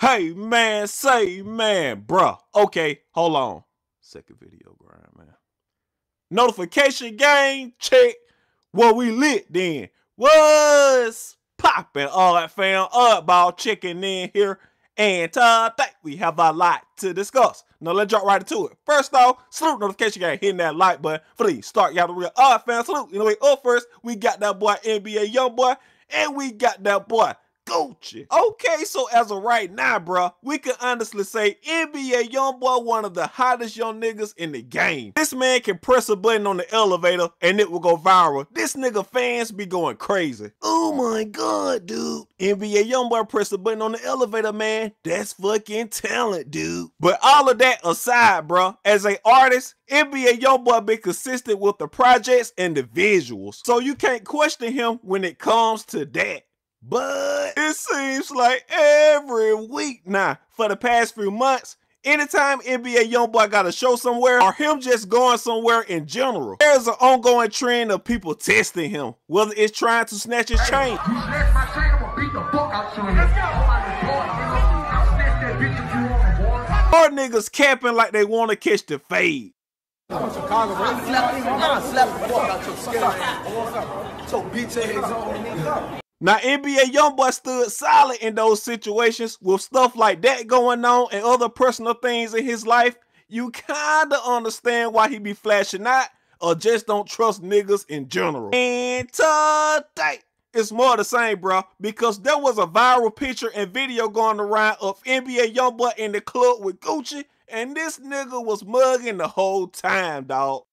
Hey man, say man, bruh. Okay, hold on. Second video grind, man. Notification game, check. What we lit then. Was popping all that fam ball checking in here. And uh, today we have a lot to discuss. Now let's jump right into it. First off, salute notification gang, hitting that like button. Please start y'all the real odd fan salute. You know, way up first, we got that boy NBA YoungBoy, and we got that boy Gucci. Okay, so as of right now, bro, we can honestly say NBA YoungBoy one of the hottest young niggas in the game. This man can press a button on the elevator and it will go viral. This nigga fans be going crazy. Oh my god, dude. NBA YoungBoy press a button on the elevator, man. That's fucking talent, dude. But all of that aside, bro, as a artist, NBA YoungBoy been consistent with the projects and the visuals. So you can't question him when it comes to that. But it seems like every week now, for the past few months, anytime NBA YoungBoy got a show somewhere or him just going somewhere in general, there's an ongoing trend of people testing him, whether it's trying to snatch his chain. Or niggas camping like they want to catch the fade. I'm Chicago, bro. I slap the fuck out your scary. Your bitch ass on. Now, NBA YoungBoy stood solid in those situations with stuff like that going on and other personal things in his life. You kinda understand why he be flashing out or just don't trust niggas in general. And today, it's more the same, bro, because there was a viral picture and video going around of NBA YoungBoy in the club with Gucci, and this nigga was mugging the whole time, dog.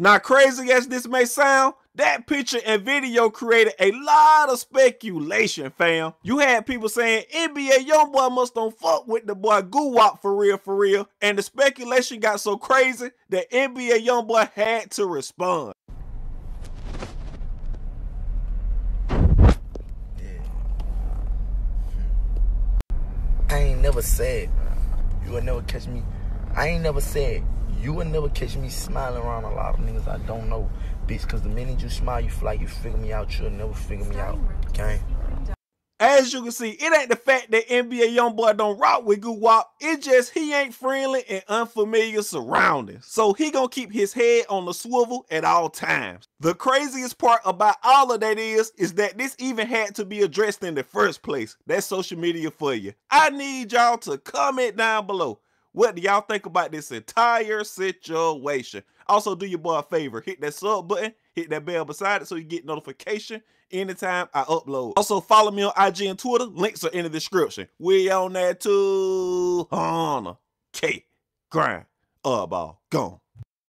Now, crazy as this may sound, that picture and video created a lot of speculation, fam. You had people saying NBA YoungBoy must don't fuck with the boy Guwop for real, for real. And the speculation got so crazy that NBA YoungBoy had to respond. I ain't never said you would never catch me. I ain't never said you would never catch me smiling around a lot of niggas I don't know, bitch. Cause the minute you smile, you feel like you figure me out. You'll never figure me out, okay? As you can see, it ain't the fact that NBA YoungBoy don't rock with Guwop. It just he ain't friendly and unfamiliar surroundings. So he gonna keep his head on the swivel at all times. The craziest part about all of that is, is that this even had to be addressed in the first place. That's social media for you. I need y'all to comment down below. What do y'all think about this entire situation? Also, do your boy a favor. Hit that sub button. Hit that bell beside it so you get notification anytime I upload. Also, follow me on IG and Twitter. Links are in the description. We on that too. Honor. K. Grind. Uh, ball. Gone.